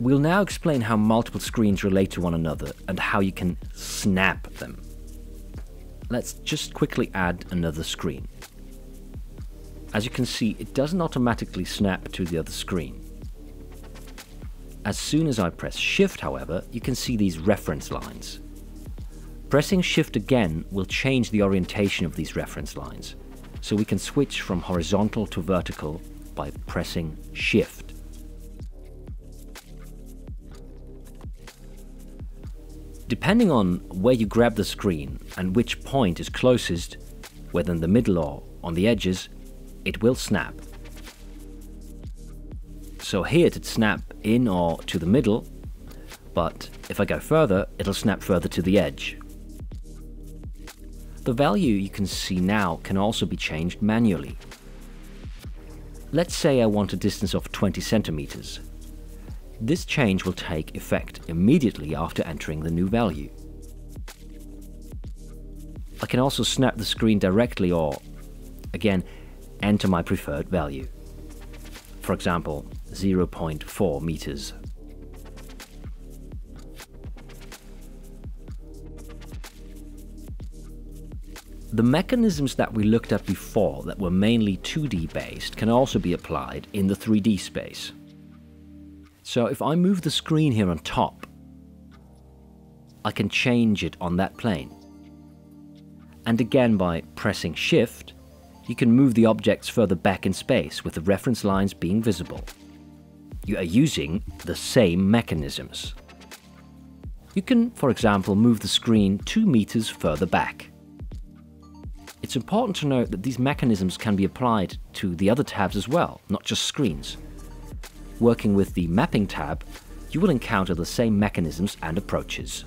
We'll now explain how multiple screens relate to one another and how you can snap them. Let's just quickly add another screen. As you can see, it doesn't automatically snap to the other screen. As soon as I press Shift, however, you can see these reference lines. Pressing Shift again will change the orientation of these reference lines, so we can switch from horizontal to vertical by pressing Shift. Depending on where you grab the screen and which point is closest, whether in the middle or on the edges, it will snap. So here it'd snap in or to the middle, but if I go further, it'll snap further to the edge. The value you can see now can also be changed manually. Let's say I want a distance of 20 centimeters. This change will take effect immediately after entering the new value. I can also snap the screen directly or, again, enter my preferred value. For example, 0.4 meters. The mechanisms that we looked at before that were mainly 2D based can also be applied in the 3D space. So if I move the screen here on top, I can change it on that plane. And again by pressing shift, you can move the objects further back in space with the reference lines being visible. You are using the same mechanisms. You can, for example, move the screen 2 meters further back. It's important to note that these mechanisms can be applied to the other tabs as well, not just screens. Working with the Mapping tab, you will encounter the same mechanisms and approaches.